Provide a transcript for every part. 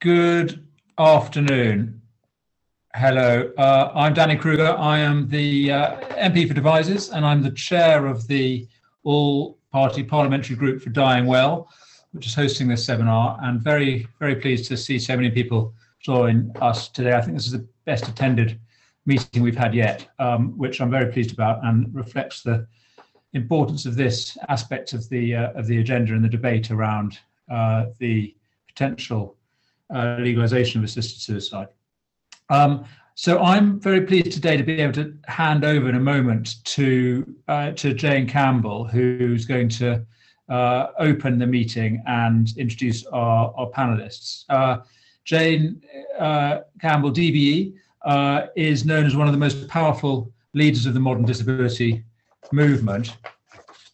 Good afternoon. Hello, uh, I'm Danny Kruger. I am the uh, MP for Devizes and I'm the chair of the All Party Parliamentary Group for Dying Well, which is hosting this seminar and very, very pleased to see so many people join us today. I think this is the best attended meeting we've had yet, um, which I'm very pleased about and reflects the importance of this aspect of the uh, of the agenda and the debate around uh, the potential legalization of assisted suicide. Um, so I'm very pleased today to be able to hand over in a moment to uh, to Jane Campbell, who's going to uh, open the meeting and introduce our, our panelists. Uh, Jane uh, Campbell, DBE, uh, is known as one of the most powerful leaders of the modern disability movement.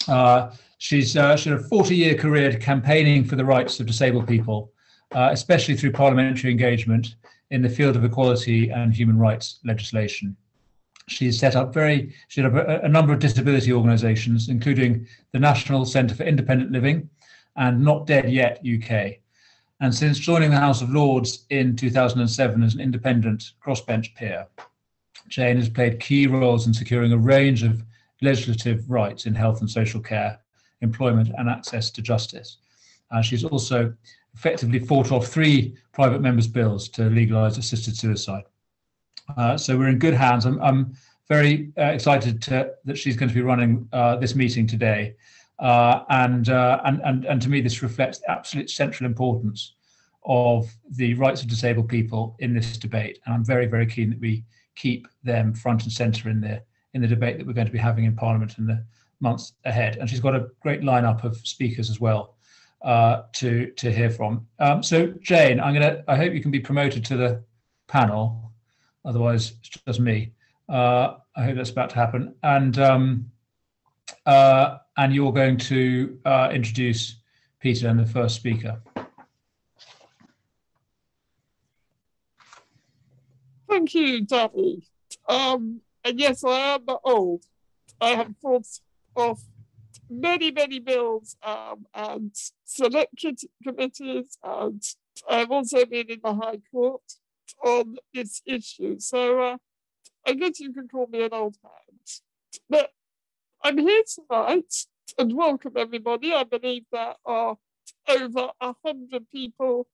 Uh, she's, uh, she's had a 40 year career campaigning for the rights of disabled people, uh, especially through parliamentary engagement in the field of equality and human rights legislation. She's set up very, she up a, a number of disability organisations, including the National Centre for Independent Living and Not Dead Yet UK. And since joining the House of Lords in 2007 as an independent crossbench peer, Jane has played key roles in securing a range of legislative rights in health and social care, employment, and access to justice. Uh, she's also effectively fought off three private members' bills to legalise assisted suicide. Uh, so we're in good hands. I'm, I'm very uh, excited to, that she's going to be running uh, this meeting today. Uh, and, uh, and, and, and to me, this reflects the absolute central importance of the rights of disabled people in this debate. And I'm very, very keen that we keep them front and centre in the in the debate that we're going to be having in Parliament in the months ahead. And she's got a great lineup of speakers as well uh, to to hear from. Um, so Jane, I'm gonna. I hope you can be promoted to the panel. Otherwise, it's just me. Uh, I hope that's about to happen. And um, uh, and you're going to uh, introduce Peter and the first speaker. Thank you, Danny. Um, and yes, I am old. I have fought off many, many bills um, and select committees, and I've also been in the High Court on this issue. So uh, I guess you can call me an old hand. But I'm here tonight and welcome everybody. I believe there are over a hundred people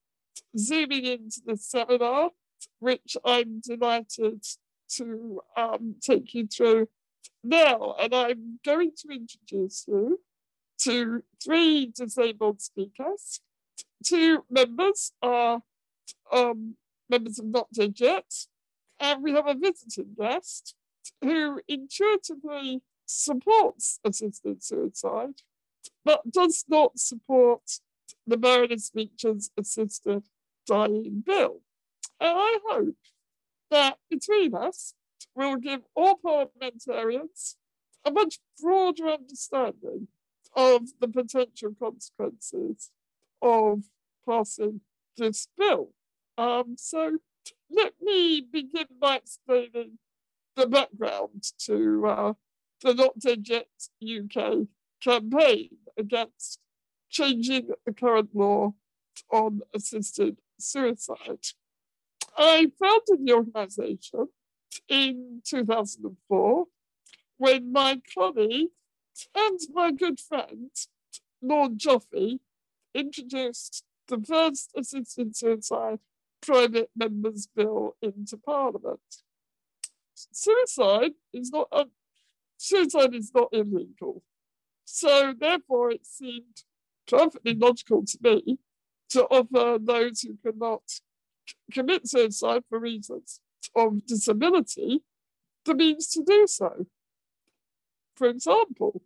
zooming into the seminar, which I'm delighted to um, take you through now. And I'm going to introduce you to three disabled speakers. Two members are um, members of Not Dead Yet, and we have a visiting guest who intuitively supports assisted suicide, but does not support the Meredith Meacher's assisted dying bill. And I hope that between us will give all parliamentarians a much broader understanding of the potential consequences of passing this bill. Um, so let me begin by explaining the background to uh, the Not Dead Yet UK campaign against changing the current law on assisted suicide. I founded the organization in 2004 when my colleague and my good friend, Lord Joffe, introduced the first assisted suicide private members bill into Parliament. Suicide is not uh, suicide is not illegal, so therefore it seemed perfectly logical to me to offer those who cannot commit suicide for reasons of disability the means to do so. For example,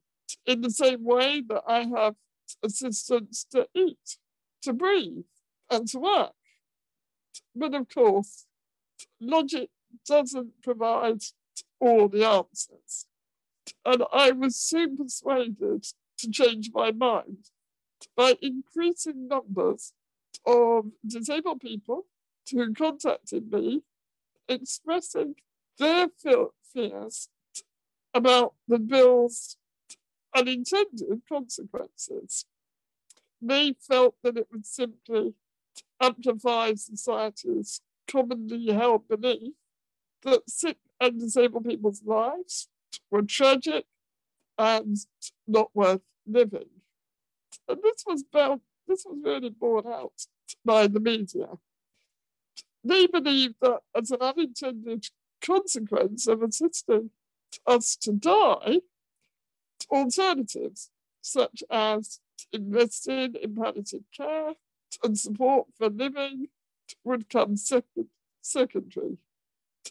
in the same way that I have assistance to eat, to breathe, and to work. But of course, logic doesn't provide all the answers. And I was soon persuaded to change my mind by increasing numbers of disabled people who contacted me expressing their fears about the bill's unintended consequences. They felt that it would simply amplifies society's commonly held belief that sick and disabled people's lives were tragic and not worth living. And this was bound, this was really borne out by the media. They believe that as an unintended consequence of assisting us to die, alternatives such as investing in palliative care and support for living would come second, secondary.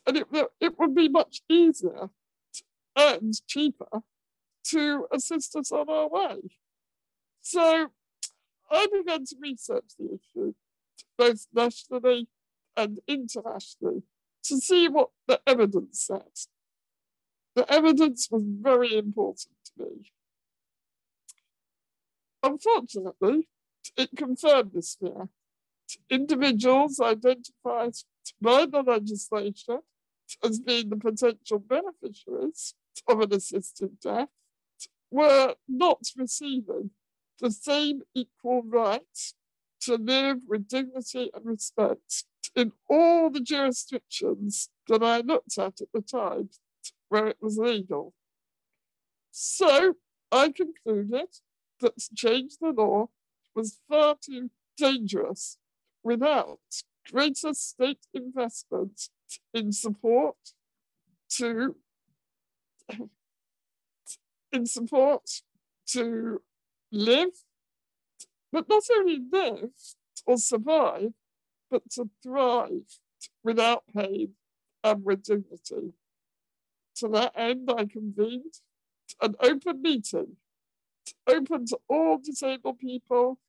And it, it would be much easier and cheaper to assist us on our way. So I began to research the issue, both nationally and internationally, to see what the evidence said. The evidence was very important to me. Unfortunately, it confirmed this fear. Individuals identified by the legislation as being the potential beneficiaries of an assisted death were not receiving the same equal rights to live with dignity and respect in all the jurisdictions that I looked at at the time where it was legal. So I concluded that to change the law was far too dangerous without greater state investment in support to in support to live, but not only live or survive, but to thrive without pain and with dignity. To that end, I convened an open meeting open to all disabled people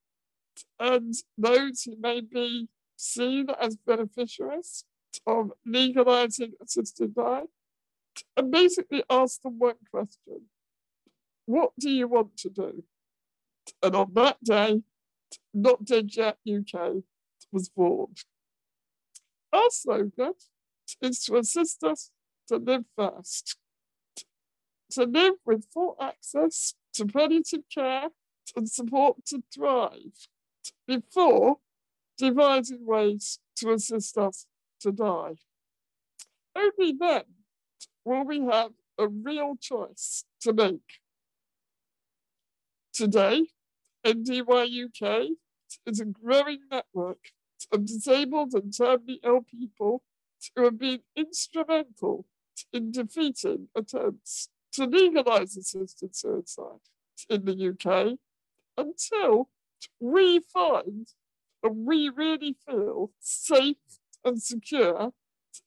and those who may be seen as beneficiaries of legalizing assisted dying and basically ask them one question What do you want to do? And on that day, Not Dead Yet UK was born. Our slogan is to assist us to live first, to live with full access to palliative care and support to thrive before devising ways to assist us to die. Only then will we have a real choice to make. Today, NDY UK is a growing network. Of disabled and terminally ill people who have been instrumental in defeating attempts to legalise assisted suicide in the UK until we find and we really feel safe and secure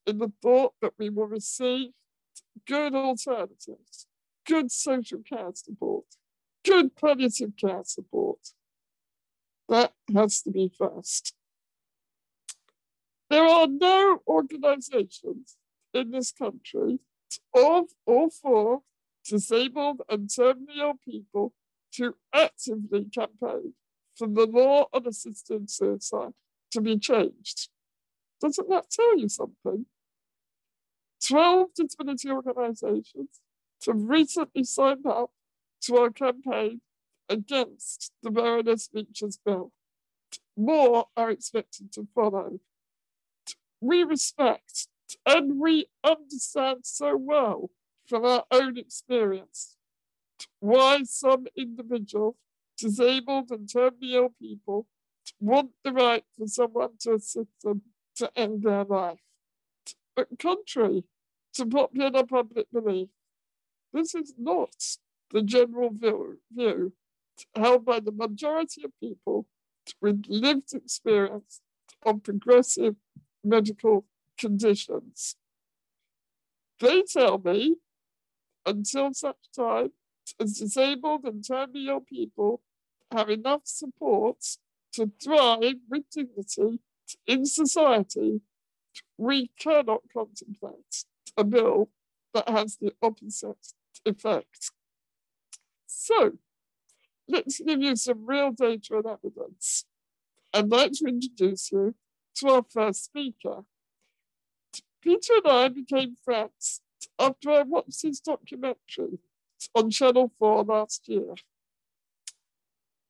in the thought that we will receive good alternatives, good social care support, good palliative care support. That has to be first. There are no organizations in this country of or for disabled and terminally ill people to actively campaign for the law on assisted suicide to be changed. Doesn't that tell you something? 12 disability organisations have recently signed up to our campaign against the Baroness Meacher's bill. More are expected to follow. We respect and we understand so well from our own experience why some individuals, disabled and terminally ill people, want the right for someone to assist them to end their life. But contrary to popular public belief, this is not the general view, held by the majority of people with lived experience of progressive medical conditions. They tell me until such time as disabled and terminally ill people have enough support to thrive with dignity in society, we cannot contemplate a bill that has the opposite effect. So, let's give you some real data and evidence. I'd like to introduce you to our first speaker. Peter and I became friends after I watched his documentary on Channel 4 last year.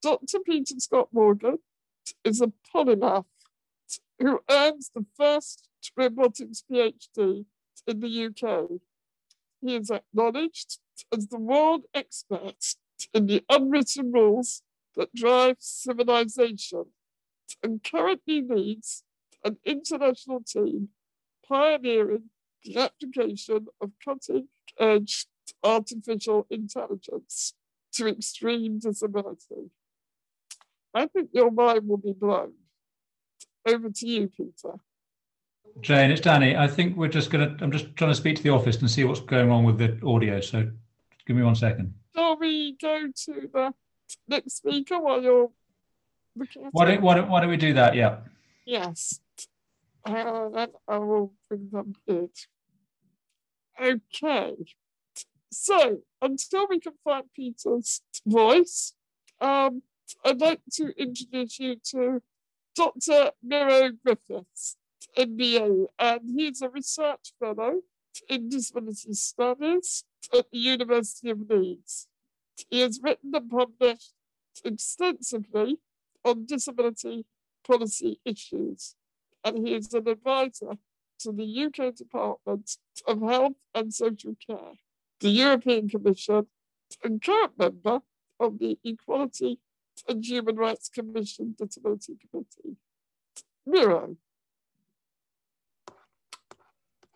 Dr. Peter Scott Morgan is a polymath who earns the first robotics PhD in the UK. He is acknowledged as the world expert in the unwritten rules that drive civilization and currently leads an international team pioneering the application of cutting edge artificial intelligence to extreme disability. I think your mind will be blown. Over to you, Peter. Jane, it's Danny. I think we're just going to, I'm just trying to speak to the office and see what's going on with the audio. So give me one second. Shall we go to the next speaker while you're looking at Why it? don't, why don't, why don't we do that? Yeah. Yes. Uh, then I will bring them in. Okay. So until we can find Peter's voice, um, I'd like to introduce you to Dr. Miro Griffiths, MBE, and he's a research fellow in disability studies at the University of Leeds. He has written and published extensively on disability policy issues, and he is an advisor to the UK Department of Health and Social Care, the European Commission, and current member of the Equality and Human Rights Commission Disability Committee. Miro.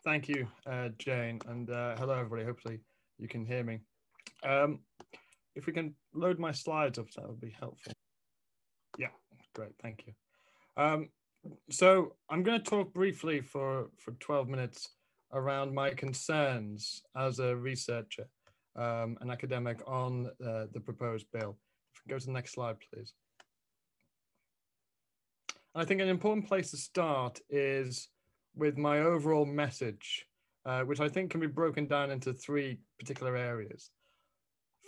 Thank you, uh, Jane, and uh, hello everybody. Hopefully you can hear me. Um, if we can load my slides up, that would be helpful. Yeah, great, thank you. Um, so I'm going to talk briefly for, for 12 minutes around my concerns as a researcher, um, academic on uh, the proposed bill. If we can go to the next slide, please. I think an important place to start is with my overall message, uh, which I think can be broken down into three particular areas.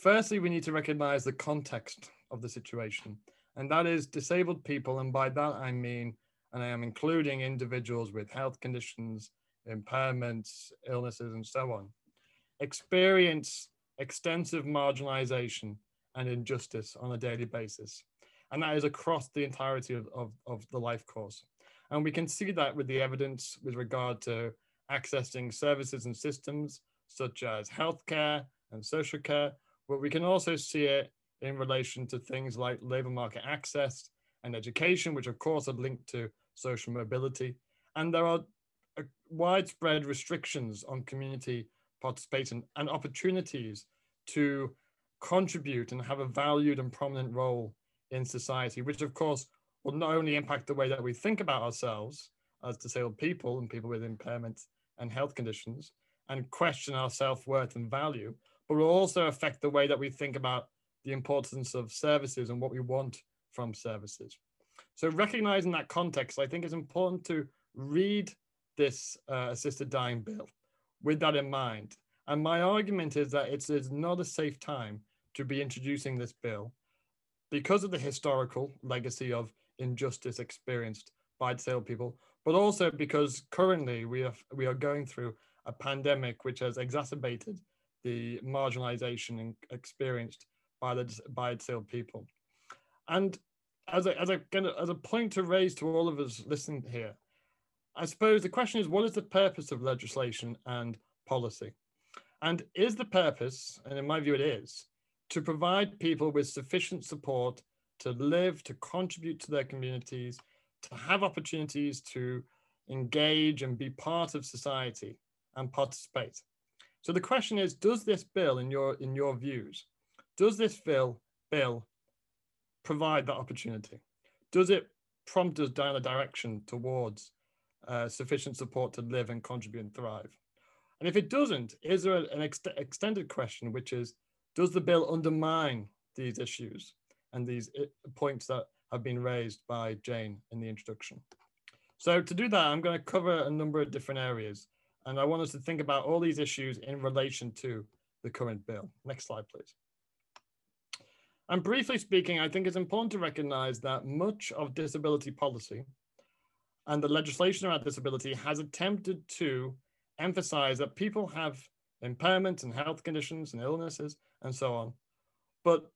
Firstly, we need to recognize the context of the situation, and that is disabled people. And by that, I mean, and I am including individuals with health conditions, impairments, illnesses, and so on, experience extensive marginalization and injustice on a daily basis. And that is across the entirety of, of, of the life course. And we can see that with the evidence with regard to accessing services and systems such as healthcare and social care, but we can also see it in relation to things like labor market access and education, which of course are linked to social mobility. And there are uh, widespread restrictions on community participation and opportunities to contribute and have a valued and prominent role in society, which of course will not only impact the way that we think about ourselves as disabled people and people with impairments and health conditions and question our self-worth and value, but will also affect the way that we think about the importance of services and what we want from services. So recognizing that context, I think it's important to read this uh, assisted dying bill with that in mind. And my argument is that it is not a safe time to be introducing this bill because of the historical legacy of injustice experienced by disabled people, but also because currently we are, we are going through a pandemic which has exacerbated the marginalization experienced by the by disabled people. And as a, as a as a point to raise to all of us listening here, I suppose the question is, what is the purpose of legislation and policy? And is the purpose, and in my view it is, to provide people with sufficient support to live, to contribute to their communities, to have opportunities to engage and be part of society and participate. So the question is, does this bill, in your, in your views, does this bill, bill provide that opportunity? Does it prompt us down a direction towards uh, sufficient support to live and contribute and thrive? And if it doesn't, is there an ex extended question, which is, does the bill undermine these issues and these uh, points that have been raised by Jane in the introduction? So to do that, I'm going to cover a number of different areas. And I want us to think about all these issues in relation to the current bill. Next slide, please. And briefly speaking, I think it's important to recognize that much of disability policy and the legislation around disability has attempted to emphasize that people have impairments and health conditions and illnesses and so on. But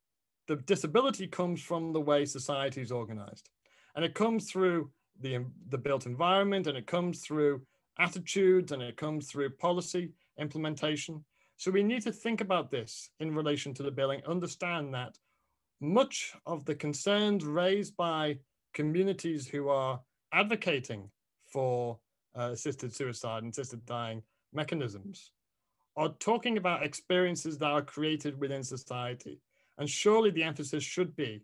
the disability comes from the way society is organized. And it comes through the, the built environment and it comes through attitudes and it comes through policy implementation. So we need to think about this in relation to the billing, understand that much of the concerns raised by communities who are advocating for uh, assisted suicide and assisted dying mechanisms are talking about experiences that are created within society. And surely the emphasis should be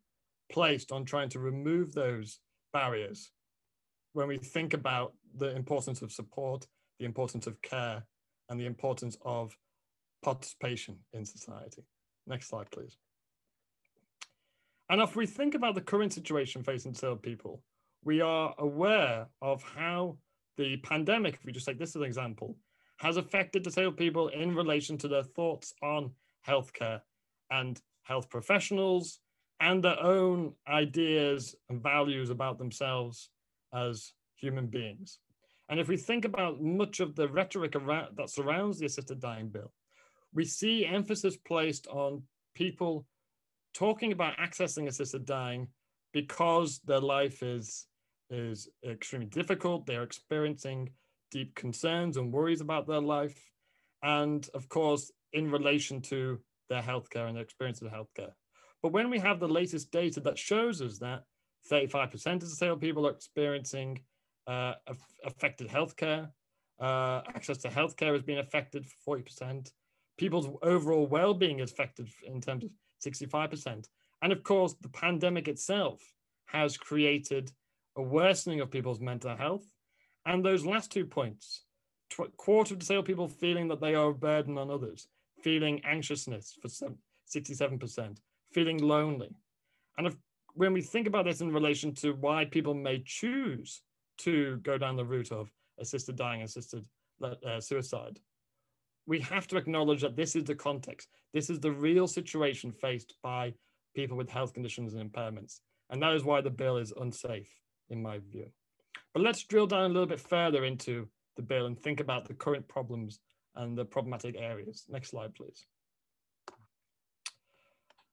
placed on trying to remove those barriers when we think about the importance of support, the importance of care, and the importance of participation in society. Next slide, please. And if we think about the current situation facing disabled people, we are aware of how the pandemic, if we just take this as an example, has affected disabled people in relation to their thoughts on healthcare and health professionals and their own ideas and values about themselves as human beings. And if we think about much of the rhetoric around, that surrounds the assisted dying bill, we see emphasis placed on people talking about accessing assisted dying because their life is, is extremely difficult. They're experiencing deep concerns and worries about their life. And of course, in relation to their healthcare and their experience of healthcare. But when we have the latest data that shows us that 35% of disabled people are experiencing uh, affected healthcare, uh, access to healthcare has been affected for 40%, people's overall well-being is affected in terms of 65%. And of course, the pandemic itself has created a worsening of people's mental health. And those last two points, quarter of disabled people feeling that they are a burden on others, feeling anxiousness for 67%, feeling lonely. And if, when we think about this in relation to why people may choose to go down the route of assisted dying, assisted uh, suicide, we have to acknowledge that this is the context. This is the real situation faced by people with health conditions and impairments. And that is why the bill is unsafe, in my view. But let's drill down a little bit further into the bill and think about the current problems and the problematic areas. Next slide, please.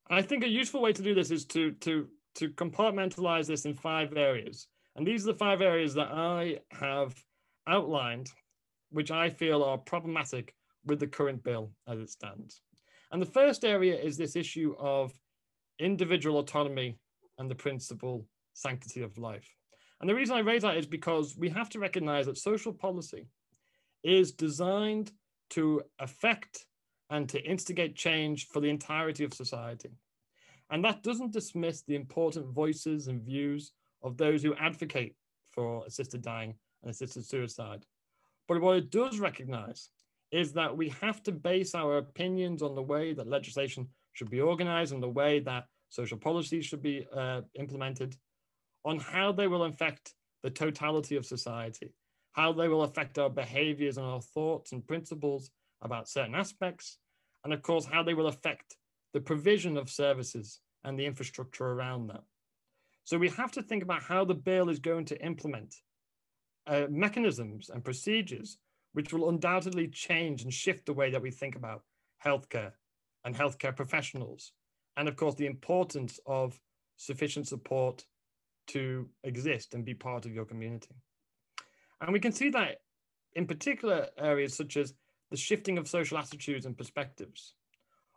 I think a useful way to do this is to, to, to compartmentalize this in five areas. And these are the five areas that I have outlined, which I feel are problematic with the current bill as it stands. And the first area is this issue of individual autonomy and the principle sanctity of life. And the reason I raise that is because we have to recognize that social policy is designed to affect and to instigate change for the entirety of society. And that doesn't dismiss the important voices and views of those who advocate for assisted dying and assisted suicide. But what it does recognize is that we have to base our opinions on the way that legislation should be organized and the way that social policies should be uh, implemented on how they will affect the totality of society, how they will affect our behaviors and our thoughts and principles about certain aspects, and of course, how they will affect the provision of services and the infrastructure around that. So we have to think about how the bill is going to implement uh, mechanisms and procedures which will undoubtedly change and shift the way that we think about healthcare and healthcare professionals. And of course, the importance of sufficient support to exist and be part of your community. And we can see that in particular areas such as the shifting of social attitudes and perspectives.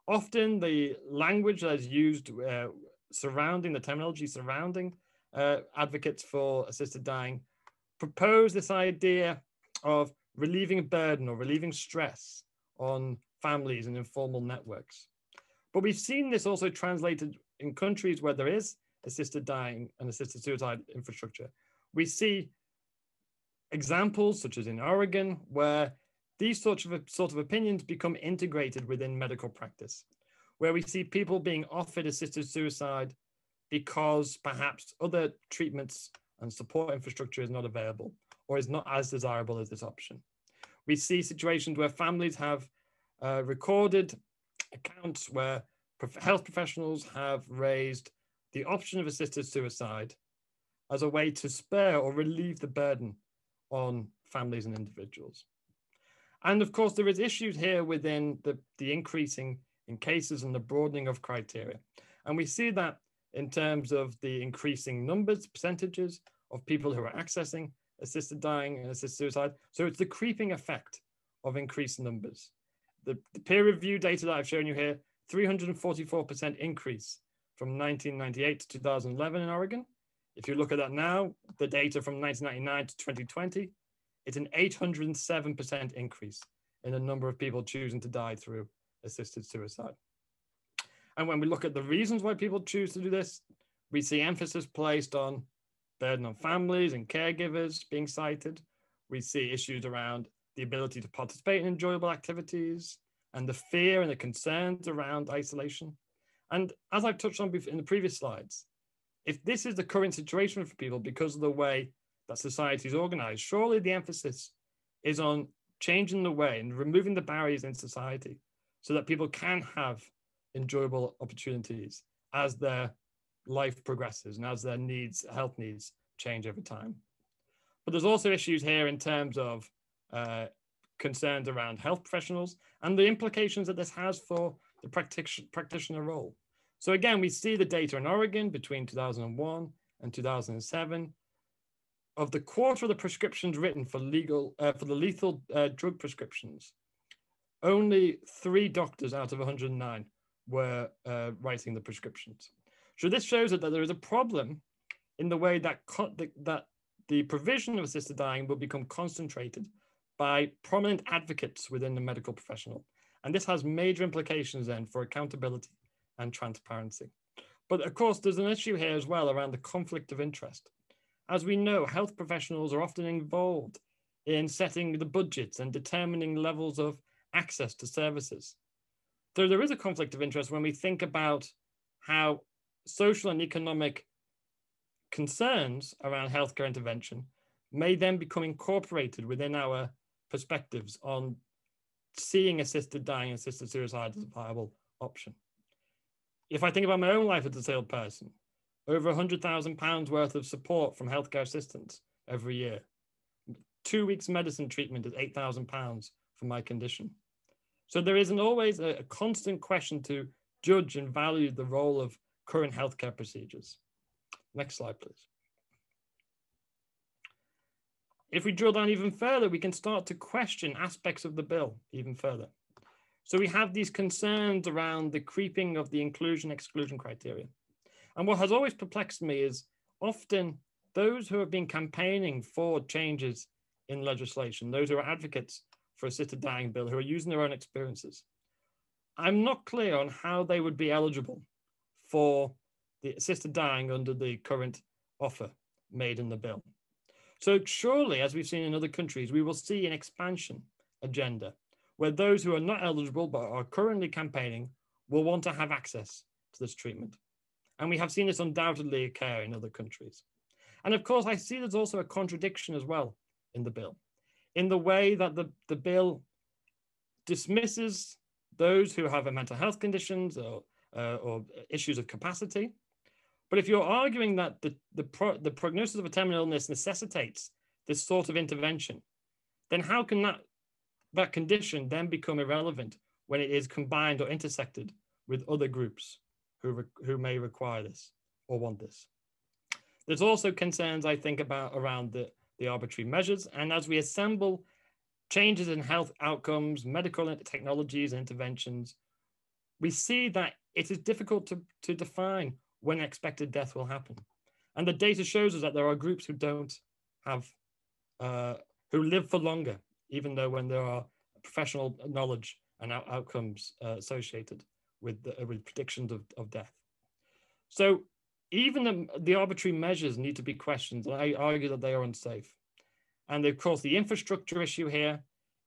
Often the language that is used uh, surrounding the terminology surrounding uh, advocates for assisted dying propose this idea of relieving a burden or relieving stress on families and informal networks. But we've seen this also translated in countries where there is assisted dying and assisted suicide infrastructure. We see examples such as in Oregon where these sorts of sort of opinions become integrated within medical practice, where we see people being offered assisted suicide because perhaps other treatments and support infrastructure is not available or is not as desirable as this option. We see situations where families have uh, recorded accounts where health professionals have raised the option of assisted suicide as a way to spare or relieve the burden on families and individuals. And of course, there is issues here within the, the increasing in cases and the broadening of criteria. And we see that in terms of the increasing numbers, percentages of people who are accessing assisted dying and assisted suicide. So it's the creeping effect of increased numbers. The, the peer review data that I've shown you here, 344% increase from 1998 to 2011 in Oregon. If you look at that now, the data from 1999 to 2020, it's an 807% increase in the number of people choosing to die through assisted suicide. And when we look at the reasons why people choose to do this, we see emphasis placed on burden on families and caregivers being cited. We see issues around the ability to participate in enjoyable activities and the fear and the concerns around isolation. And as I've touched on in the previous slides, if this is the current situation for people because of the way that society is organized, surely the emphasis is on changing the way and removing the barriers in society so that people can have enjoyable opportunities as their life progresses and as their needs, health needs change over time. But there's also issues here in terms of uh, concerns around health professionals and the implications that this has for the practic- practitioner role. So again, we see the data in Oregon between 2001 and 2007 of the quarter of the prescriptions written for legal uh, for the lethal uh, drug prescriptions, only three doctors out of 109 were uh, writing the prescriptions. So this shows that there is a problem in the way that that the provision of assisted dying will become concentrated by prominent advocates within the medical professional. And this has major implications then for accountability and transparency. But of course, there's an issue here as well around the conflict of interest. As we know, health professionals are often involved in setting the budgets and determining levels of access to services. So there is a conflict of interest when we think about how social and economic concerns around healthcare intervention may then become incorporated within our perspectives on seeing assisted dying and assisted suicide as a viable option. If I think about my own life as a disabled person, over £100,000 worth of support from healthcare assistance every year. Two weeks medicine treatment is £8,000 for my condition. So there isn't always a, a constant question to judge and value the role of current healthcare procedures. Next slide, please. If we drill down even further, we can start to question aspects of the bill even further. So we have these concerns around the creeping of the inclusion exclusion criteria. And what has always perplexed me is often those who have been campaigning for changes in legislation, those who are advocates for a assisted dying bill, who are using their own experiences, I'm not clear on how they would be eligible for the assisted dying under the current offer made in the bill. So surely, as we've seen in other countries, we will see an expansion agenda where those who are not eligible but are currently campaigning will want to have access to this treatment. And we have seen this undoubtedly occur in other countries. And of course, I see there's also a contradiction as well in the bill, in the way that the, the bill dismisses those who have mental health conditions or, uh, or issues of capacity. But if you're arguing that the, the, pro, the prognosis of a terminal illness necessitates this sort of intervention, then how can that, that condition then become irrelevant when it is combined or intersected with other groups who, who may require this or want this. There's also concerns, I think, about around the, the arbitrary measures. And as we assemble changes in health outcomes, medical technologies, and interventions, we see that it is difficult to, to define when expected death will happen. And the data shows us that there are groups who don't have, uh, who live for longer, even though when there are professional knowledge and out outcomes uh, associated with, the, with predictions of, of death. So even the, the arbitrary measures need to be questioned. I argue that they are unsafe. And of course, the infrastructure issue here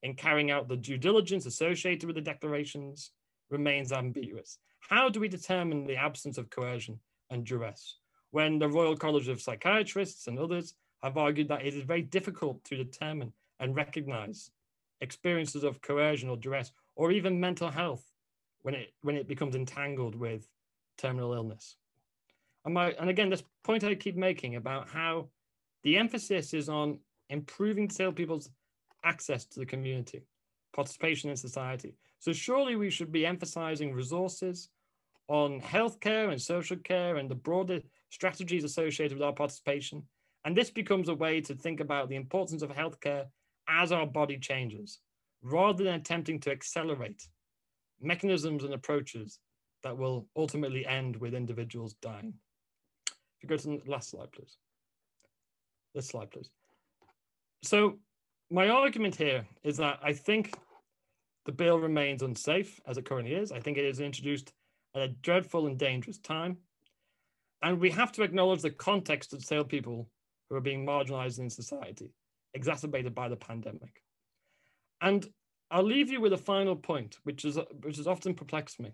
in carrying out the due diligence associated with the declarations remains ambiguous. How do we determine the absence of coercion and duress when the Royal College of Psychiatrists and others have argued that it is very difficult to determine and recognize experiences of coercion or duress or even mental health when it when it becomes entangled with terminal illness. And my and again, this point I keep making about how the emphasis is on improving disabled people's access to the community, participation in society. So surely we should be emphasizing resources on healthcare and social care and the broader strategies associated with our participation, And this becomes a way to think about the importance of healthcare as our body changes, rather than attempting to accelerate mechanisms and approaches that will ultimately end with individuals dying. If you go to the last slide, please. This slide, please. So my argument here is that I think the bill remains unsafe as it currently is. I think it is introduced at a dreadful and dangerous time. And we have to acknowledge the context of SAIL people who are being marginalized in society, exacerbated by the pandemic. And I'll leave you with a final point, which is which has often perplexed me.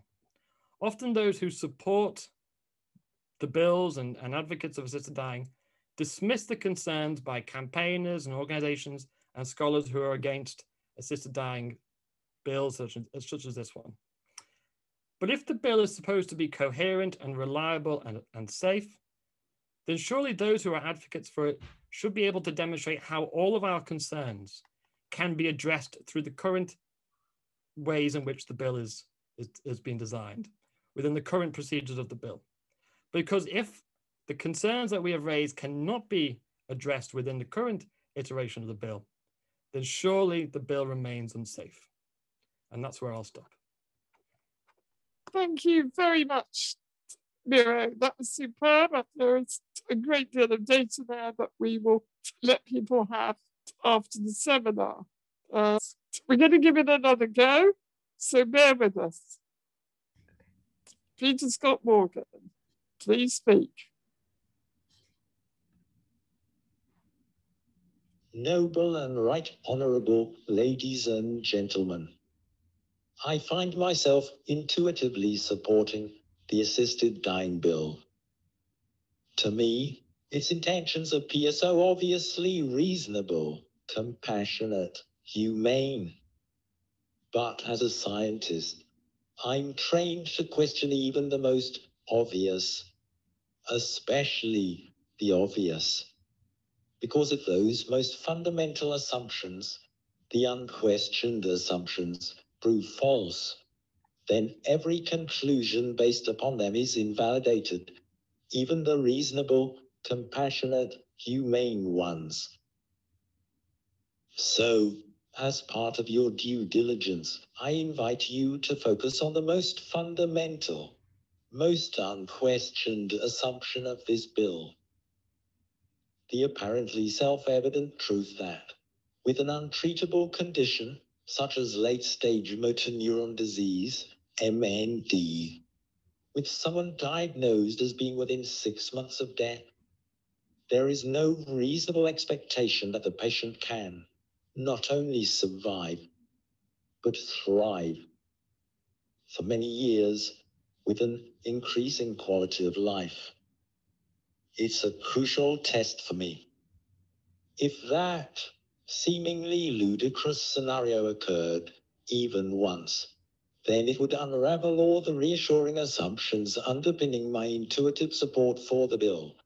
Often those who support the bills and, and advocates of assisted dying dismiss the concerns by campaigners and organizations and scholars who are against assisted dying bills such as, such as this one. But if the bill is supposed to be coherent and reliable and, and safe, then surely those who are advocates for it should be able to demonstrate how all of our concerns can be addressed through the current ways in which the bill is, is, is being designed within the current procedures of the bill. Because if the concerns that we have raised cannot be addressed within the current iteration of the bill, then surely the bill remains unsafe. And that's where I'll stop. Thank you very much, Miro. That was superb. There is a great deal of data there that we will let people have after the seminar. Uh, we're going to give it another go, so bear with us. Peter Scott Morgan, please speak. Noble and right honorable ladies and gentlemen. I find myself intuitively supporting the assisted dying bill. To me, its intentions appear so obviously reasonable, compassionate, humane. But as a scientist, I'm trained to question even the most obvious, especially the obvious. Because if those most fundamental assumptions, the unquestioned assumptions, prove false, then every conclusion based upon them is invalidated, even the reasonable, compassionate, humane ones. So, as part of your due diligence, I invite you to focus on the most fundamental, most unquestioned assumption of this bill. The apparently self evident truth that, with an untreatable condition, such as late stage motor neuron disease, MND, with someone diagnosed as being within six months of death, there is no reasonable expectation that the patient can not only survive, but thrive for many years with an increasing quality of life. It's a crucial test for me. If that seemingly ludicrous scenario occurred even once, then it would unravel all the reassuring assumptions underpinning my intuitive support for the bill.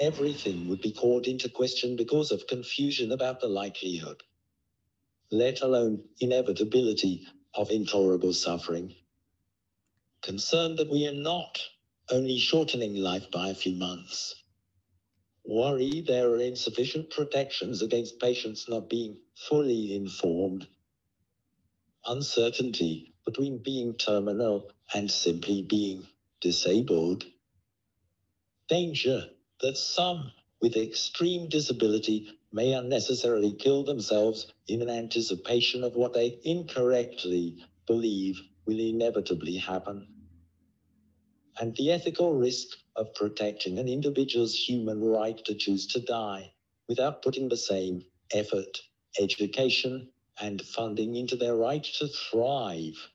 Everything would be called into question because of confusion about the likelihood, let alone inevitability, of intolerable suffering. Concerned that we are not only shortening life by a few months, worry there are insufficient protections against patients not being fully informed. Uncertainty between being terminal and simply being disabled. Danger that some with extreme disability may unnecessarily kill themselves in an anticipation of what they incorrectly believe will inevitably happen and the ethical risk of protecting an individual's human right to choose to die without putting the same effort, education, and funding into their right to thrive.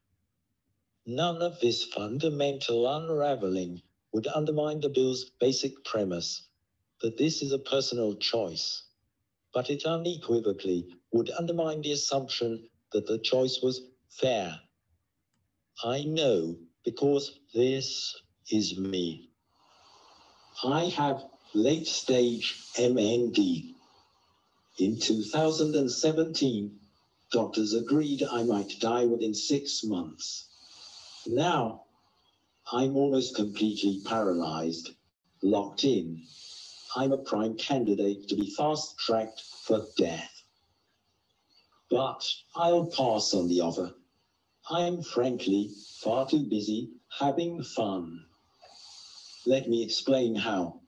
None of this fundamental unraveling would undermine the bill's basic premise that this is a personal choice, but it unequivocally would undermine the assumption that the choice was fair. I know because this is me. I have late stage MND. In 2017, doctors agreed I might die within six months. Now, I'm almost completely paralyzed, locked in. I'm a prime candidate to be fast tracked for death. But I'll pass on the offer. I'm frankly far too busy having fun. Let me explain how,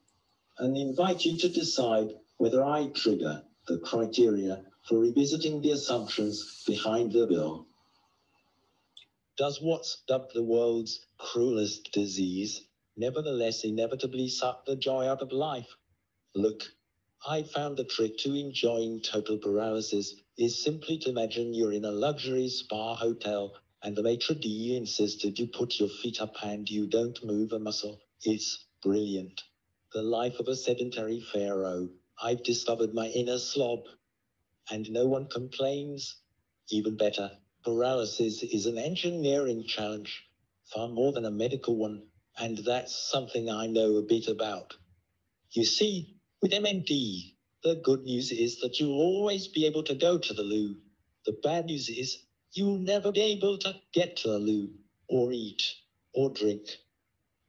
and invite you to decide whether I trigger the criteria for revisiting the assumptions behind the bill. Does what's dubbed the world's cruelest disease nevertheless inevitably suck the joy out of life? Look, I found the trick to enjoying total paralysis is simply to imagine you're in a luxury spa hotel and the maitre d' insisted you put your feet up and you don't move a muscle. It's brilliant. The life of a sedentary pharaoh. I've discovered my inner slob. And no one complains. Even better, paralysis is an engineering challenge, far more than a medical one, and that's something I know a bit about. You see, with MND, the good news is that you'll always be able to go to the loo. The bad news is you'll never be able to get to the loo, or eat, or drink.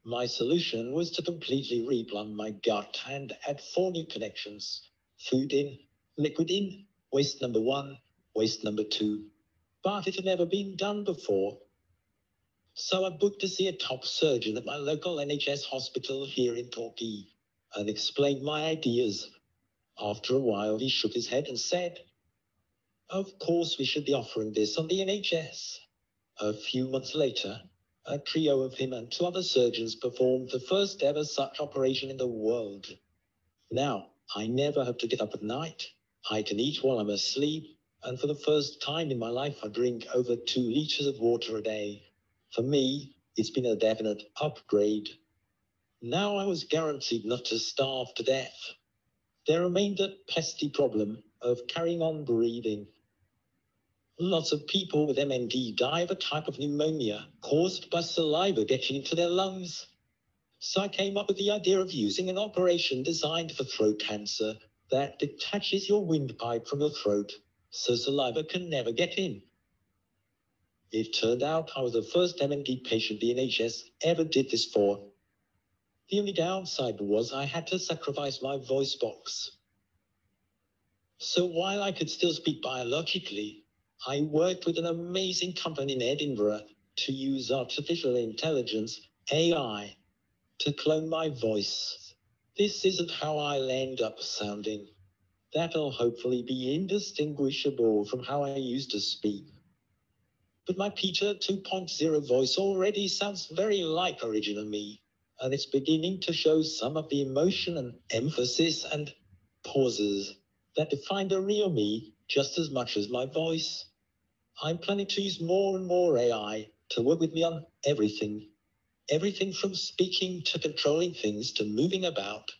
My solution was to completely replumb my gut and add four new connections food in, liquid in, waste number one, waste number two. But it had never been done before. So I booked to see a top surgeon at my local NHS hospital here in Torquay and explained my ideas. After a while, he shook his head and said, Of course, we should be offering this on the NHS. A few months later, a trio of him and two other surgeons performed the first ever such operation in the world. Now, I never have to get up at night. I can eat while I'm asleep, and for the first time in my life, I drink over two liters of water a day. For me, it's been a definite upgrade. Now I was guaranteed not to starve to death. There remained the pesky problem of carrying on breathing. Lots of people with MND die of a type of pneumonia caused by saliva getting into their lungs. So I came up with the idea of using an operation designed for throat cancer that detaches your windpipe from your throat so saliva can never get in. It turned out I was the first MND patient the NHS ever did this for. The only downside was I had to sacrifice my voice box. So while I could still speak biologically, I worked with an amazing company in Edinburgh to use artificial intelligence, AI, to clone my voice. This isn't how I'll end up sounding. That'll hopefully be indistinguishable from how I used to speak. But my Peter 2.0 voice already sounds very like original me, and it's beginning to show some of the emotion and emphasis and pauses that define the real me just as much as my voice. I'm planning to use more and more AI to work with me on everything. Everything from speaking to controlling things to moving about.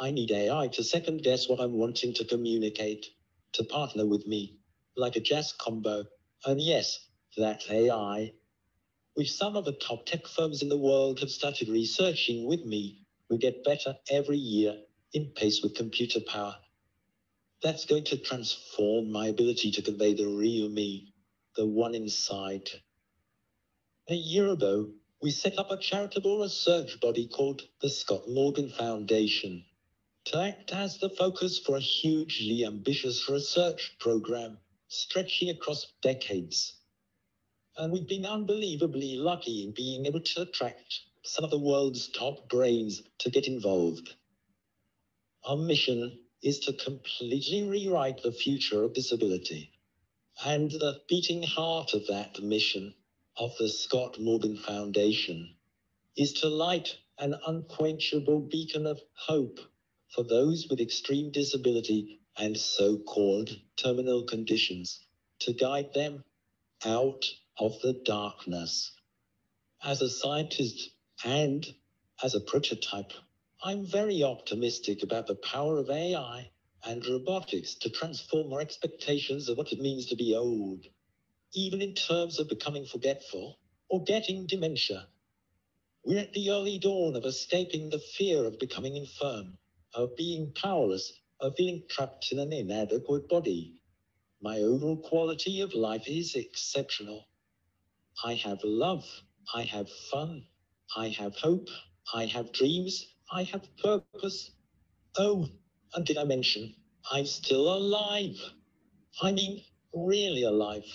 I need AI to second guess what I'm wanting to communicate, to partner with me, like a jazz combo. And yes, that AI. Which some of the top tech firms in the world have started researching with me. We get better every year in pace with computer power. That's going to transform my ability to convey the real me, the one inside. A year ago, we set up a charitable research body called the Scott Morgan Foundation to act as the focus for a hugely ambitious research program stretching across decades. And we've been unbelievably lucky in being able to attract some of the world's top brains to get involved. Our mission is to completely rewrite the future of disability. And the beating heart of that mission of the Scott Morgan Foundation is to light an unquenchable beacon of hope for those with extreme disability and so called terminal conditions to guide them out of the darkness. As a scientist and as a prototype, I'm very optimistic about the power of AI and robotics to transform our expectations of what it means to be old, even in terms of becoming forgetful or getting dementia. We're at the early dawn of escaping the fear of becoming infirm of being powerless, of feeling trapped in an inadequate body. My overall quality of life is exceptional. I have love, I have fun, I have hope, I have dreams, I have purpose. Oh, and did I mention I'm still alive? I mean, really alive.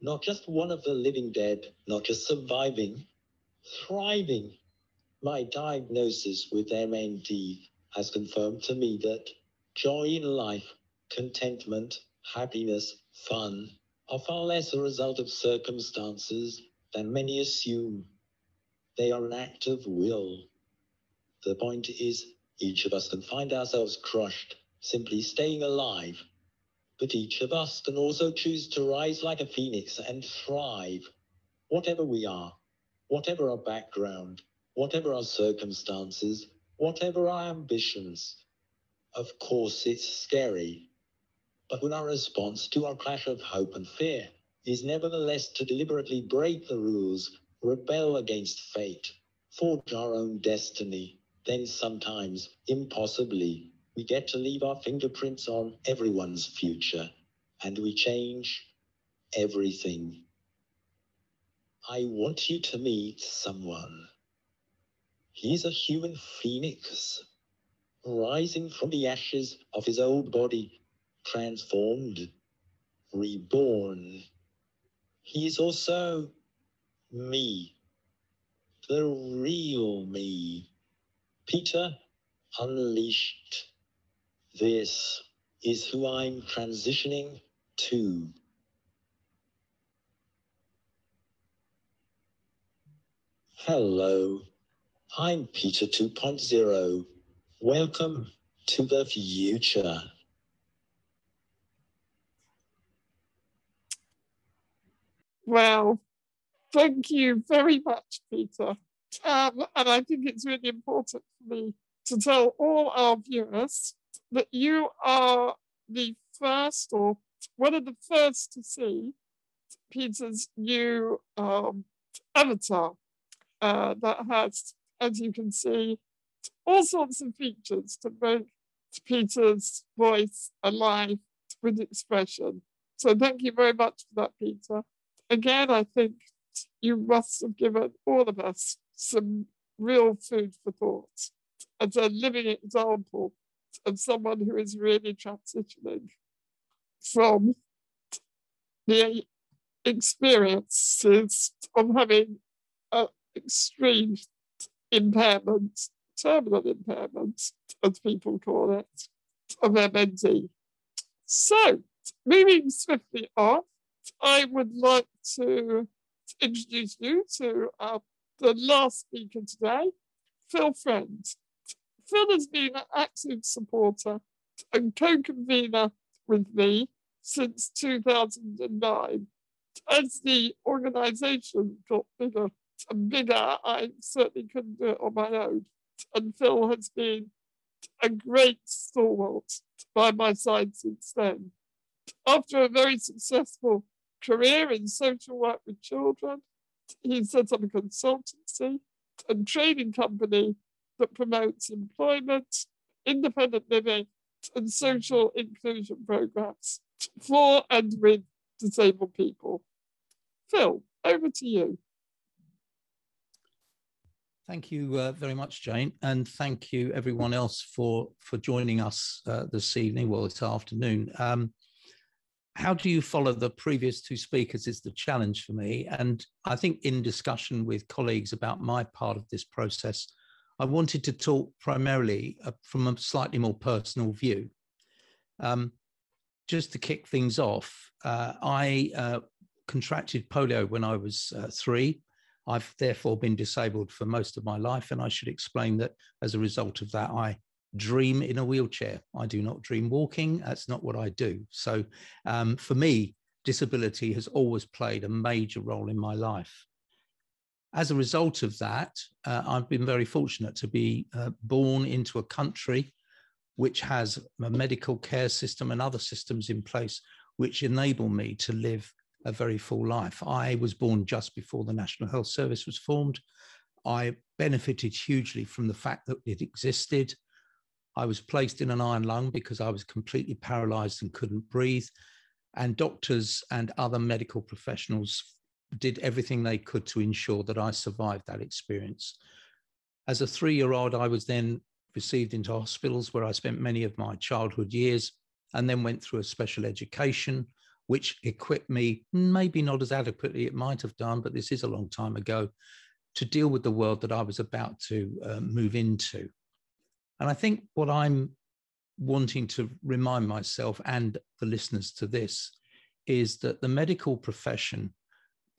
Not just one of the living dead, not just surviving, thriving. My diagnosis with MND has confirmed to me that joy in life, contentment, happiness, fun are far less a result of circumstances than many assume. They are an act of will. The point is, each of us can find ourselves crushed, simply staying alive. But each of us can also choose to rise like a phoenix and thrive, whatever we are, whatever our background, whatever our circumstances, whatever our ambitions. Of course, it's scary, but when our response to our clash of hope and fear is nevertheless to deliberately break the rules, rebel against fate, forge our own destiny, then sometimes, impossibly, we get to leave our fingerprints on everyone's future, and we change everything. I want you to meet someone. He's a human phoenix, rising from the ashes of his old body, transformed, reborn. He is also me, the real me. Peter Unleashed. This is who I'm transitioning to. Hello, I'm Peter 2.0. Welcome to the future. Well, thank you very much, Peter. Um, and I think it's really important for me to tell all our viewers that you are the first or one of the first to see Peter's new um, avatar uh, that has, as you can see, all sorts of features to make Peter's voice alive with expression. So thank you very much for that, Peter. Again, I think you must have given all of us some real food for thought as a living example of someone who is really transitioning from the experiences of having an extreme impairment, terminal impairment, as people call it, of MND. So, moving swiftly on, I would like to introduce you to uh, the last speaker today, Phil Friend. Phil has been an active supporter and co-convener with me since 2009. As the organisation got bigger and bigger, I certainly couldn't do it on my own. And Phil has been a great stalwart by my side since then. After a very successful career in social work with children, he set up a consultancy and training company that promotes employment, independent living, and social inclusion programs for and with disabled people. Phil, over to you. Thank you uh, very much, Jane, and thank you everyone else for for joining us uh, this evening, well, this afternoon. Um, how do you follow the previous two speakers is the challenge for me, and I think in discussion with colleagues about my part of this process, I wanted to talk primarily uh, from a slightly more personal view. Um, just to kick things off, uh, I uh, contracted polio when I was uh, three. I've therefore been disabled for most of my life, and I should explain that as a result of that, I dream in a wheelchair. I do not dream walking. That's not what I do. So um, for me, disability has always played a major role in my life as a result of that, uh, I've been very fortunate to be uh, born into a country which has a medical care system and other systems in place which enable me to live a very full life. I was born just before the National Health Service was formed. I benefited hugely from the fact that it existed. I was placed in an iron lung because I was completely paralyzed and couldn't breathe. And doctors and other medical professionals did everything they could to ensure that I survived that experience. As a three year old, I was then received into hospitals where I spent many of my childhood years, and then went through a special education, which equipped me, maybe not as adequately it might have done, but this is a long time ago, to deal with the world that I was about to uh, move into. And I think what I'm wanting to remind myself and the listeners to this is that the medical profession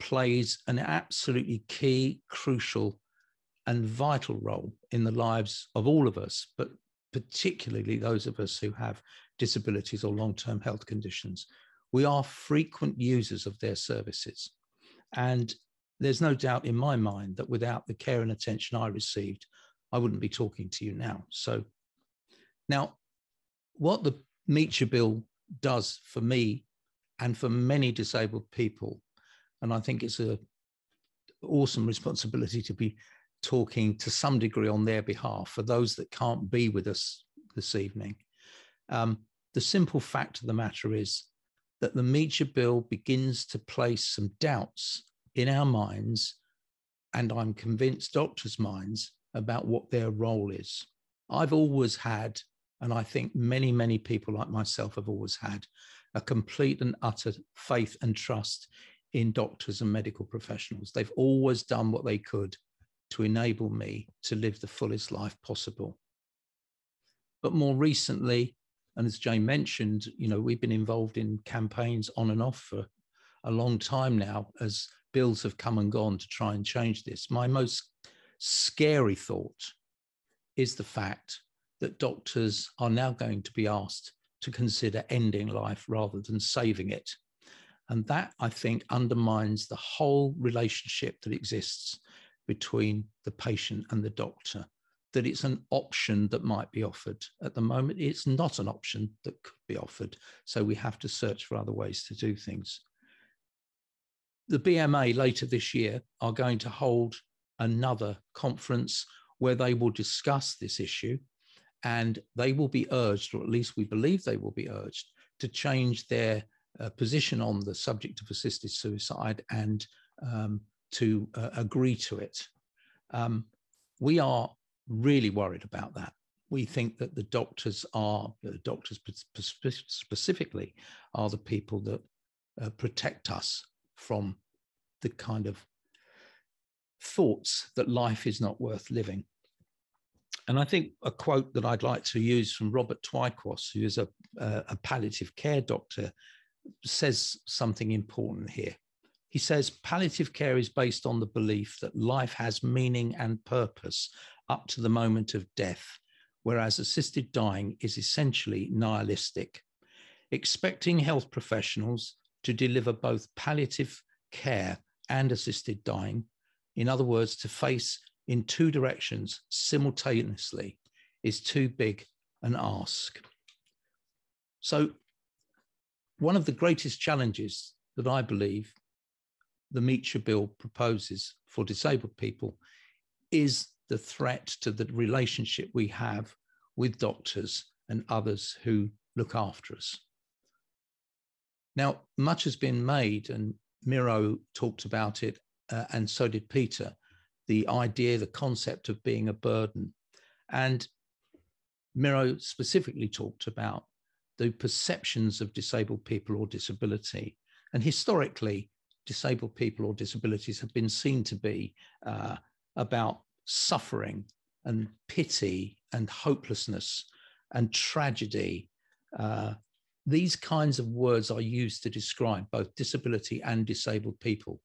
plays an absolutely key, crucial, and vital role in the lives of all of us, but particularly those of us who have disabilities or long term health conditions. We are frequent users of their services. And there's no doubt in my mind that without the care and attention I received, I wouldn't be talking to you now. So, now, what the Meacher Bill does for me and for many disabled people, and I think it's a awesome responsibility to be talking to some degree on their behalf for those that can't be with us this evening. Um, the simple fact of the matter is that the Meacher Bill begins to place some doubts in our minds, and I'm convinced doctors' minds, about what their role is. I've always had, and I think many, many people like myself have always had, a complete and utter faith and trust in doctors and medical professionals. They've always done what they could to enable me to live the fullest life possible. But more recently, and as Jane mentioned, you know, we've been involved in campaigns on and off for a long time now as bills have come and gone to try and change this. My most scary thought is the fact that doctors are now going to be asked to consider ending life rather than saving it. And that, I think, undermines the whole relationship that exists between the patient and the doctor, that it's an option that might be offered. At the moment, it's not an option that could be offered. So we have to search for other ways to do things. The BMA later this year are going to hold another conference where they will discuss this issue and they will be urged, or at least we believe they will be urged, to change their uh, position on the subject of assisted suicide and um, to uh, agree to it. Um, we are really worried about that. We think that the doctors are, the doctors specifically, are the people that uh, protect us from the kind of thoughts that life is not worth living. And I think a quote that I'd like to use from Robert Twycross, who is a, a palliative care doctor, says something important here. He says palliative care is based on the belief that life has meaning and purpose up to the moment of death, whereas assisted dying is essentially nihilistic. Expecting health professionals to deliver both palliative care and assisted dying, in other words, to face in two directions simultaneously, is too big an ask. So, one of the greatest challenges that I believe the Meacher Bill proposes for disabled people is the threat to the relationship we have with doctors and others who look after us. Now, much has been made, and Miro talked about it, uh, and so did Peter, the idea, the concept of being a burden. And Miro specifically talked about the perceptions of disabled people or disability. And historically, disabled people or disabilities have been seen to be uh, about suffering and pity and hopelessness and tragedy. Uh, these kinds of words are used to describe both disability and disabled people.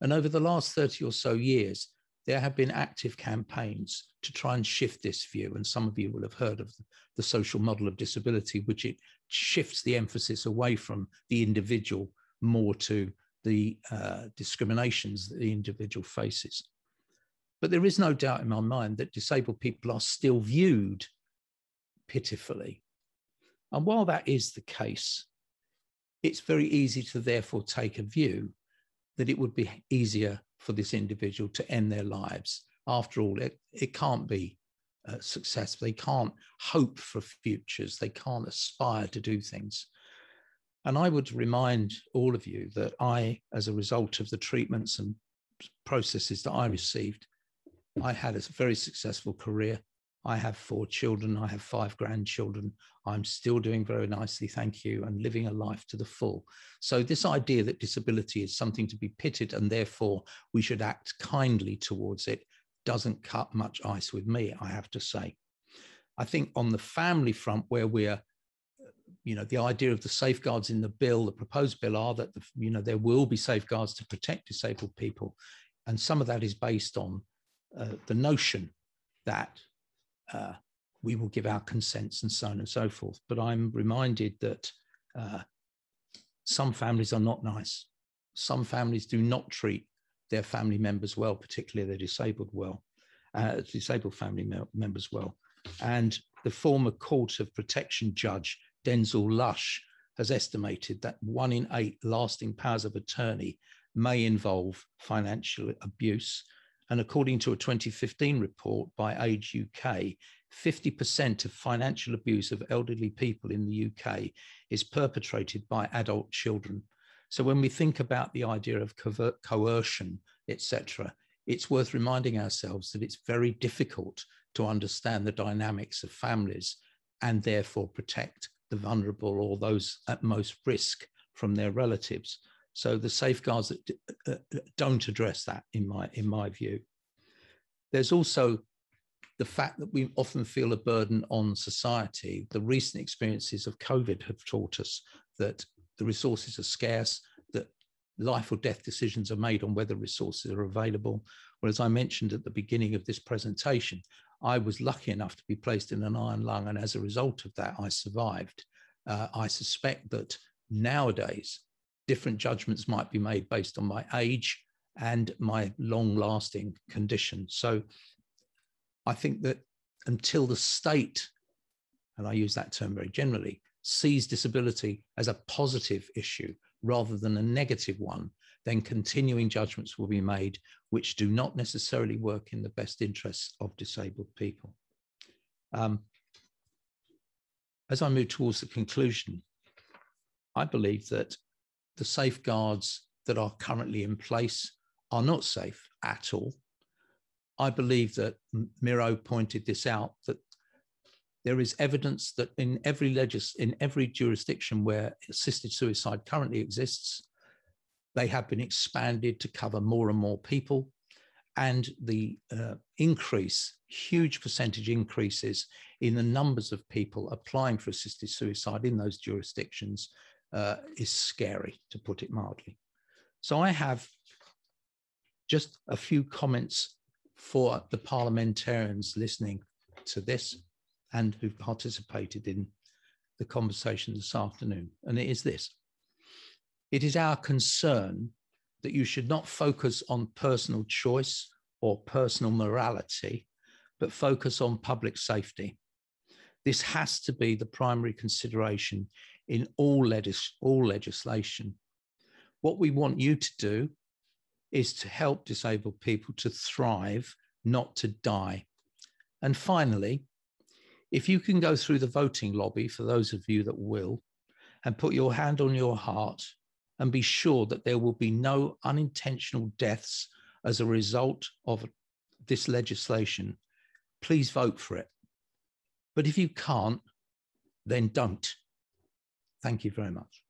And over the last 30 or so years, there have been active campaigns to try and shift this view. And some of you will have heard of the social model of disability, which it shifts the emphasis away from the individual more to the uh, discriminations that the individual faces. But there is no doubt in my mind that disabled people are still viewed pitifully. And while that is the case, it's very easy to therefore take a view that it would be easier for this individual to end their lives. After all, it, it can't be uh, successful. They can't hope for futures. They can't aspire to do things. And I would remind all of you that I, as a result of the treatments and processes that I received, I had a very successful career. I have four children. I have five grandchildren. I'm still doing very nicely, thank you, and living a life to the full. So, this idea that disability is something to be pitted and therefore we should act kindly towards it doesn't cut much ice with me, I have to say. I think on the family front, where we're you know the idea of the safeguards in the bill the proposed bill are that the, you know there will be safeguards to protect disabled people and some of that is based on uh, the notion that uh, we will give our consents and so on and so forth. But I'm reminded that uh, some families are not nice. Some families do not treat their family members well, particularly their disabled well, uh, disabled family members well. And the former Court of Protection judge, Denzil Lush, has estimated that one in eight lasting powers of attorney may involve financial abuse. And according to a 2015 report by Age UK, 50% of financial abuse of elderly people in the UK is perpetrated by adult children. So when we think about the idea of coercion, etc., it's worth reminding ourselves that it's very difficult to understand the dynamics of families and therefore protect the vulnerable or those at most risk from their relatives. So the safeguards that uh, uh, don't address that, in my in my view. There's also the fact that we often feel a burden on society. The recent experiences of COVID have taught us that the resources are scarce, that life or death decisions are made on whether resources are available. Well, as I mentioned at the beginning of this presentation, I was lucky enough to be placed in an iron lung, and as a result of that, I survived. Uh, I suspect that nowadays, different judgments might be made based on my age and my long lasting condition. So I think that until the state, and I use that term very generally, sees disability as a positive issue rather than a negative one, then continuing judgments will be made which do not necessarily work in the best interests of disabled people. Um, as I move towards the conclusion, I believe that the safeguards that are currently in place are not safe at all. I believe that Miro pointed this out that there is evidence that in every legis- in every jurisdiction where assisted suicide currently exists, they have been expanded to cover more and more people, and the uh, increase, huge percentage increases in the numbers of people applying for assisted suicide in those jurisdictions uh, is scary, to put it mildly. So I have just a few comments for the parliamentarians listening to this and who've participated in the conversation this afternoon. And it is this it is our concern that you should not focus on personal choice or personal morality, but focus on public safety. This has to be the primary consideration in all, legis- all legislation. What we want you to do is to help disabled people to thrive, not to die. And finally, if you can go through the voting lobby, for those of you that will, and put your hand on your heart and be sure that there will be no unintentional deaths as a result of this legislation, please vote for it. But if you can't, then don't. Thank you very much.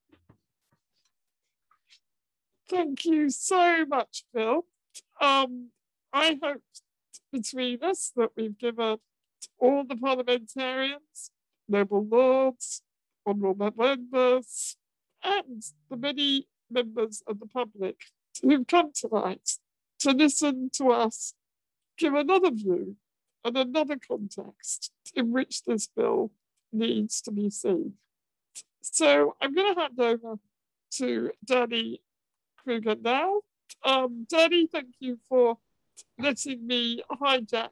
Thank you so much, Phil. Um, I hope between us that we've given all the parliamentarians, noble lords, honourable members, and the many members of the public who've come tonight to listen to us give another view and another context in which this bill needs to be seen. So I'm going to hand over to Danny Kruger now. Um, Danny, thank you for letting me hijack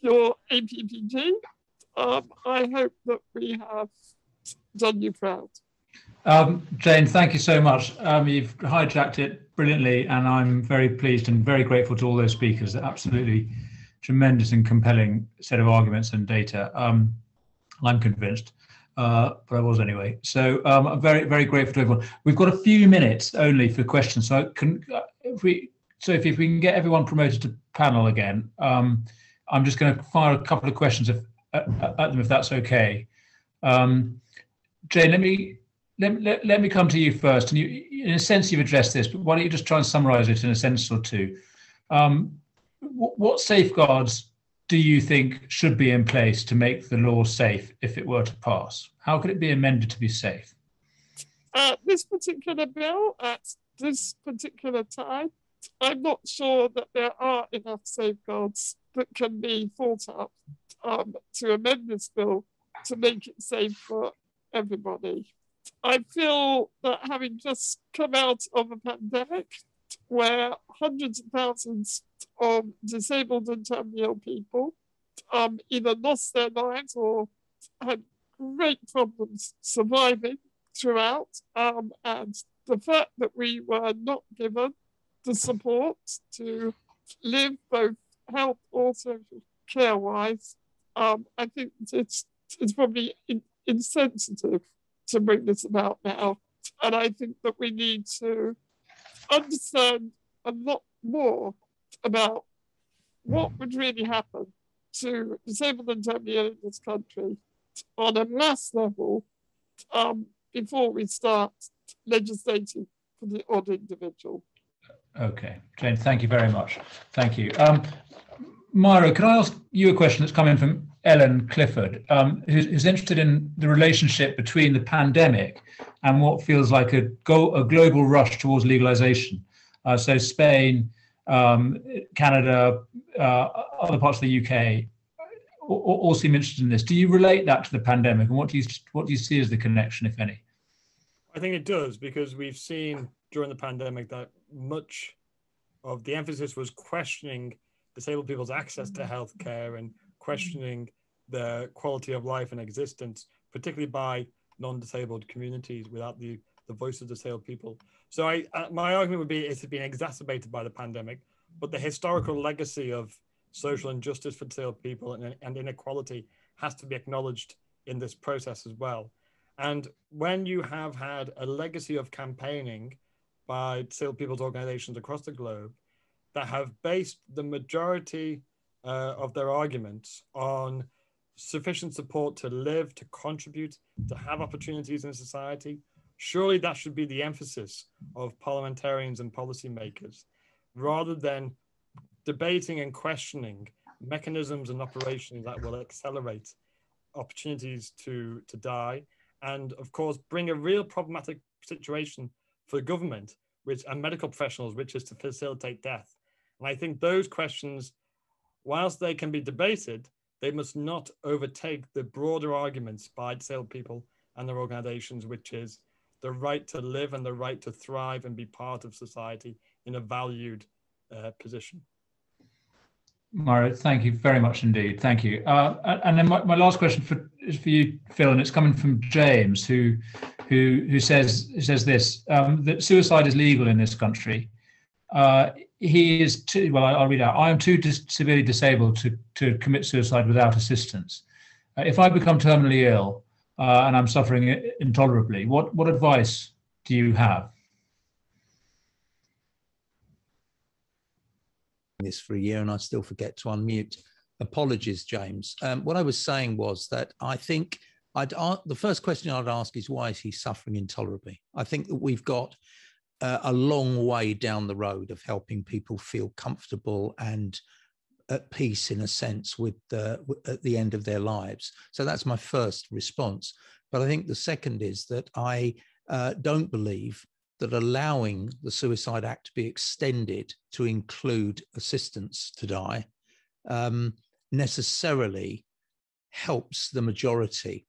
your APPG. Um, I hope that we have done you proud. Um, Jane, thank you so much. Um, you've hijacked it brilliantly, and I'm very pleased and very grateful to all those speakers. They're absolutely tremendous and compelling set of arguments and data. Um, I'm convinced uh, but I was anyway. So um, I'm very, very grateful to everyone. We've got a few minutes only for questions. So can uh, if we, if, we can get everyone promoted to panel again, um, I'm just going to fire a couple of questions. If at, at them if that's okay. Um, Jane, let me let, let, let me come to you first. And you, in a sense, you've addressed this, but why don't you just try and summarize it in a sentence or two? Um, what safeguards do you think should be in place to make the law safe if it were to pass? How could it be amended to be safe? This particular bill at this particular time, I'm not sure that there are enough safeguards that can be thought up um, to amend this bill to make it safe for everybody. I feel that having just come out of a pandemic where hundreds of thousands of disabled and terminally ill people um, either lost their lives or had great problems surviving throughout, um, and the fact that we were not given the support to live both health or social care wise, um, I think it's, it's probably in, insensitive to bring this about now. And I think that we need to understand a lot more about what would really happen to disabled and terminally ill in this country on a mass level um, before we start legislating for the odd individual. Okay, Jane, thank you very much. Thank you. Um, Miro, can I ask you a question that's coming from Ellen Clifford, um, who's, who's, interested in the relationship between the pandemic and what feels like a, go, a global rush towards legalization. Uh, so Spain, um, Canada, uh, other parts of the UK all, all, seem interested in this. Do you relate that to the pandemic, and what do you what do you see as the connection, if any? I think it does because we've seen during the pandemic that much of the emphasis was questioning disabled people's access to healthcare and questioning the quality of life and existence, particularly by non-disabled communities without the, the voice of disabled people. So I, uh, my argument would be it's been exacerbated by the pandemic, but the historical legacy of social injustice for disabled people and, and inequality has to be acknowledged in this process as well. And when you have had a legacy of campaigning by disabled people's organizations across the globe that have based the majority uh, of their arguments on sufficient support to live, to contribute, to have opportunities in society, surely that should be the emphasis of parliamentarians and policymakers, rather than debating and questioning mechanisms and operations that will accelerate opportunities to, to die, and of course, bring a real problematic situation for government which, and medical professionals, which is to facilitate death. And I think those questions, whilst they can be debated, they must not overtake the broader arguments by disabled people and their organizations, which is the right to live and the right to thrive and be part of society in a valued uh, position. Miro, thank you very much indeed. Thank you. Uh, and then my, my, last question for, is for you, Phil, and it's coming from James, who who who says says this um, that suicide is legal in this country. Uh, he is too well. I'll read out. I am too dis- severely disabled to to commit suicide without assistance. Uh, if I become terminally ill uh, and I'm suffering intolerably, what what advice do you have? this for a year and I still forget to unmute. Apologies, James. Um, what I was saying was that I think I'd the first question I'd ask is why is he suffering intolerably? I think that we've got uh, a long way down the road of helping people feel comfortable and at peace in a sense with the at the end of their lives. So that's my first response. But I think the second is that I uh, don't believe that allowing the Suicide Act to be extended to include assistance to die um, necessarily helps the majority.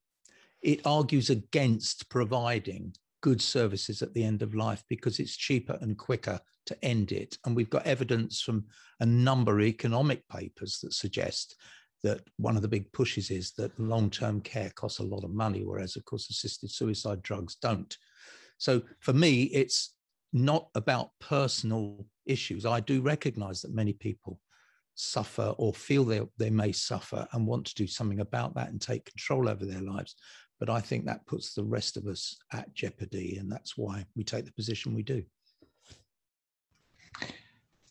It argues against providing good services at the end of life because it's cheaper and quicker to end it. And we've got evidence from a number of economic papers that suggest that one of the big pushes is that long term care costs a lot of money, whereas, of course, assisted suicide drugs don't. So for me, it's not about personal issues. I do recognize that many people suffer or feel they, they may suffer and want to do something about that and take control over their lives. But I think that puts the rest of us at jeopardy. And that's why we take the position we do.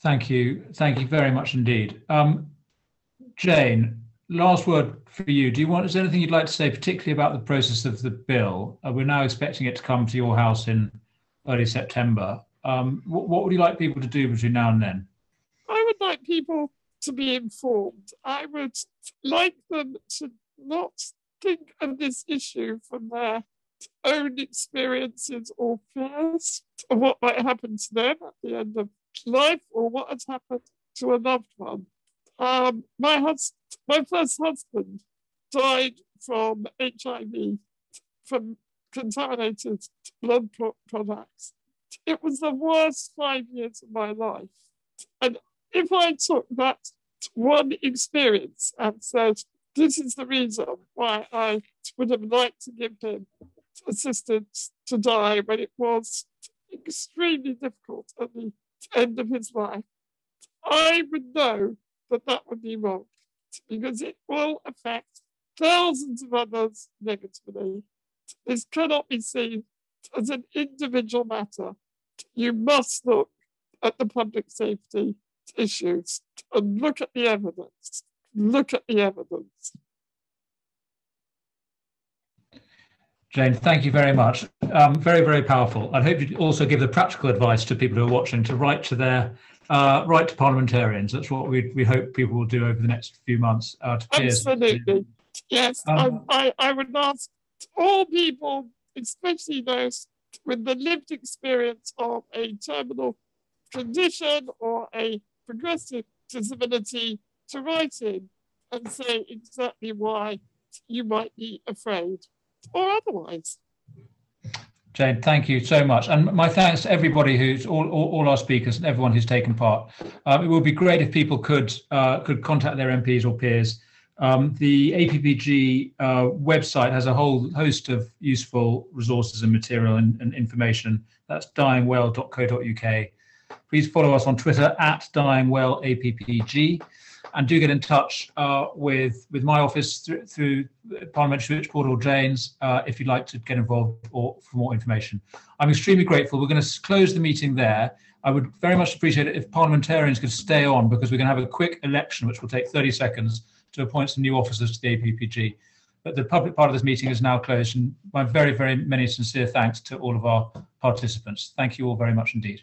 Thank you. Thank you very much indeed. Um, Jane, last word for you. Do you want, is there anything you'd like to say, particularly about the process of the bill? Uh, we're now expecting it to come to your house in early September. Um, what, what would you like people to do between now and then? I would like people to be informed. I would like them to not think of this issue from their own experiences or fears of what might happen to them at the end of life or what has happened to a loved one. Um, my, hus- my first husband died from HIV, from contaminated blood pro- products. It was the worst five years of my life. And if I took that one experience and said, this is the reason why I would have liked to give him assistance to die when it was extremely difficult at the end of his life, I would know that that would be wrong because it will affect thousands of others negatively. This cannot be seen as an individual matter. You must look at the public safety issues and look at the evidence. Look at the evidence. Jane, thank you very much. Um, very, very powerful. I hope you also give the practical advice to people who are watching to write to their uh, write to parliamentarians. That's what we, we hope people will do over the next few months. Uh, to peers. Absolutely. Yes, Um, I, I, I would ask all people, especially those with the lived experience of a terminal condition or a progressive disability, to write in and say exactly why you might be afraid or otherwise. Jane, thank you so much. And my thanks to everybody who's all, all, all our speakers and everyone who's taken part. Um, it would be great if people could uh, could contact their MPs or peers. Um, the APPG uh, website has a whole host of useful resources and material and, and information. That's dyingwell.co.uk. Please follow us on Twitter at dyingwellappg and do get in touch uh, with with my office through, through Parliamentary Switchboard or Jane's uh, if you'd like to get involved or for more information. I'm extremely grateful. We're going to close the meeting there. I would very much appreciate it if parliamentarians could stay on because we're going to have a quick election which will take 30 seconds to appoint some new officers to the APPG. But the public part of this meeting is now closed and my very, very many sincere thanks to all of our participants. Thank you all very much indeed.